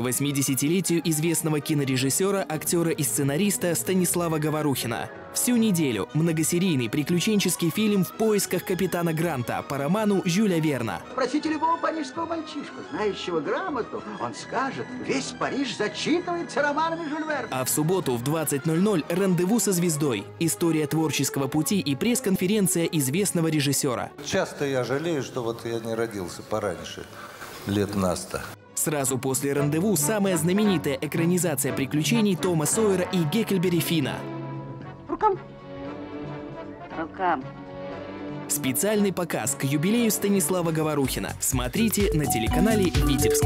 к 80-летию известного кинорежиссера, актера и сценариста Станислава Говорухина. Всю неделю многосерийный приключенческий фильм «В поисках капитана Гранта» по роману Жюля Верна. Спросите любого парижского мальчишку, знающего грамоту, он скажет, весь Париж зачитывается романами Жюль Верна. А в субботу в 20.00 «Рандеву со звездой». История творческого пути и пресс-конференция известного режиссера. Часто я жалею, что вот я не родился пораньше, лет на сто. Сразу после «Рандеву» самая знаменитая экранизация приключений Тома Сойера и Геккельбери Фина. Рукам. Рукам. Специальный показ к юбилею Станислава Говорухина. Смотрите на телеканале «Витебск».